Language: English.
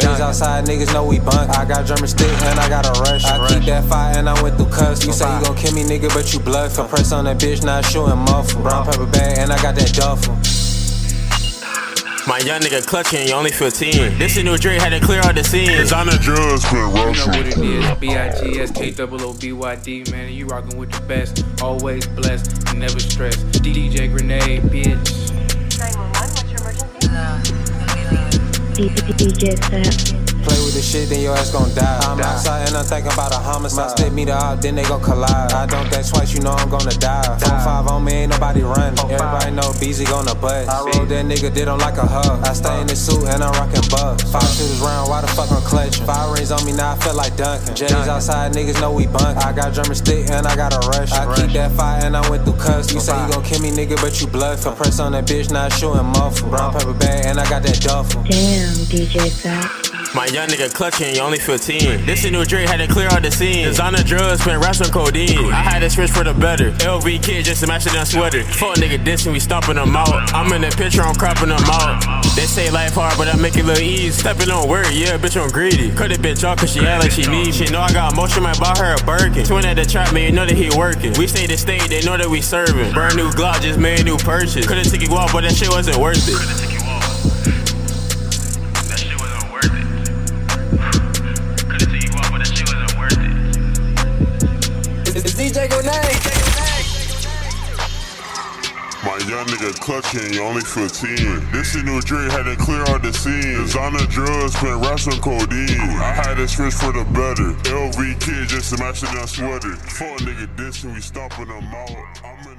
Days outside, niggas know we bunk. I got German stick and I got a rush. I keep that fire and I went through cuss. You say you gon' kill me, nigga, but you bluff. I press on that bitch, not shooting muffle. Brown pepper bag and I got that duffel. My young nigga clutching, you only 15. This a new Drake, had to clear out the scene. Designer drugs, been You know rushing. what it is. B-I-G-S-K-O-O-B-Y-D, man. And you rockin' with the best. Always blessed, never stressed. DJ Grenade, bitch. DJ Set. Play with the shit, then your ass gon' die. I'm outside and I'm thinking about a homicide. Stick me the out, then they gon' collide. I don't think twice, you know I'm gonna die. Four five on me, ain't nobody running. Everybody know Beezy gonna bust. I rolled that nigga, did him like a hug. I stay in the suit and I'm rockin' bucks. Five shooters round, the fuck I'm clutching? Five rings on me, now I feel like Duncan. J's outside, niggas know we bunk. I got German stick and I got a rush. I keep that fire and I went through cuss. You say you gon' kill me, nigga, but you bluff. I press on that bitch, not shooting muffle. Brown paper bag and I got that duffel. Damn, DJ Set. My young nigga clutching, you only 15. This a new Drake, had to clear out the scene. Designer drugs, spent on codeine. I had to switch for the better. LV kid just matching that sweater. Fuck nigga dissing, we stomping them out. I'm in the picture, I'm cropping them out. They say life hard, but I make it look easy. Stepping on word, yeah, bitch, I'm greedy. Cut that bitch off, cause she act like she need. She know I got motion, might buy her a Birkin. Twin at the trap, man, you know that he working. We stay the state, they know that we serving. Brand new Glock, just made a new purchase. Could've took it off, but that shit wasn't worth it. My young nigga clutching, you only 15. This a new Drake, had to clear out the scene. Designer drugs, racks on codeine. I had to switch for the better. LV kid just matching that sweater. Fuck nigga dissing, we stomping them out. I'm